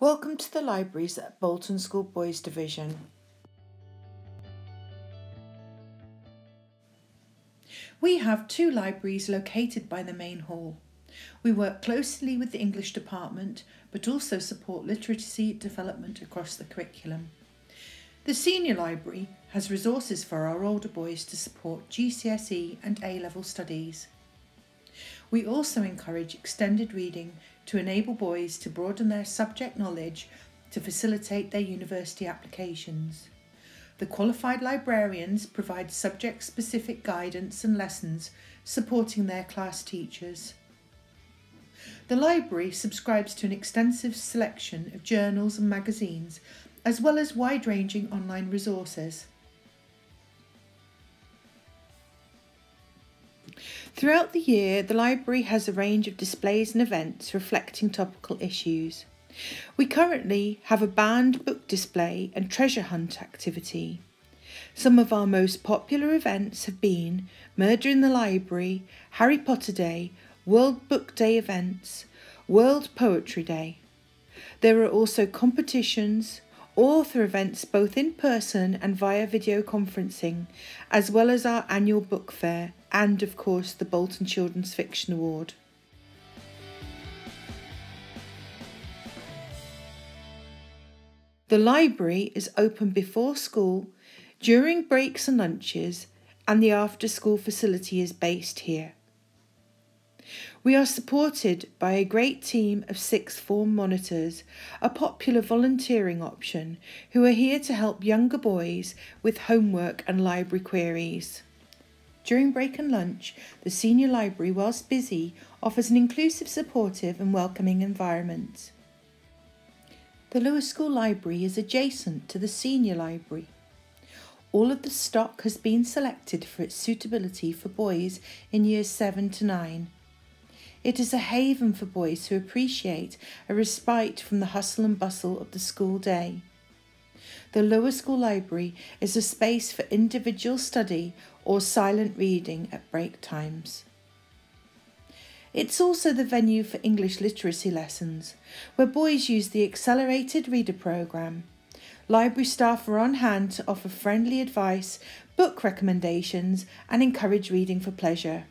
Welcome to the libraries at Bolton School Boys Division. We have two libraries located by the main hall. We work closely with the English department but also support literacy development across the curriculum. The senior library has resources for our older boys to support GCSE and A level studies. We also encourage extended reading to enable boys to broaden their subject knowledge to facilitate their university applications. The qualified librarians provide subject specific guidance and lessons supporting their class teachers. The library subscribes to an extensive selection of journals and magazines, as well as wide ranging online resources. Throughout the year, the library has a range of displays and events reflecting topical issues. We currently have a banned book display and treasure hunt activity. Some of our most popular events have been Murder in the Library, Harry Potter Day, World Book Day events, World Poetry Day. There are also competitions, author events both in person and via video conferencing, as well as our annual book fair and, of course, the Bolton Children's Fiction Award. The library is open before school, during breaks and lunches, and the after school facility is based here. We are supported by a great team of sixth form monitors, a popular volunteering option, who are here to help younger boys with homework and library queries. During break and lunch, the senior library, whilst busy, offers an inclusive, supportive, and welcoming environment. The lower school library is adjacent to the senior library. All of the stock has been selected for its suitability for boys in years 7 to 9 it is a haven for boys who appreciate a respite from the hustle and bustle of the school day. The lower school library is a space for individual study or silent reading at break times. It's also the venue for English literacy lessons, where boys use the accelerated reader programme. Library staff are on hand to offer friendly advice, book recommendations, and encourage reading for pleasure.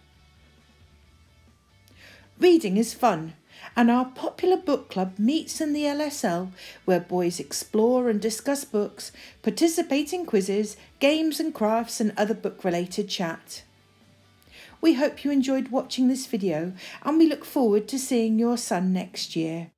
Reading is fun, and our popular book club meets in the LSL where boys explore and discuss books, participate in quizzes, games and crafts, and other book related chat. We hope you enjoyed watching this video and we look forward to seeing your son next year.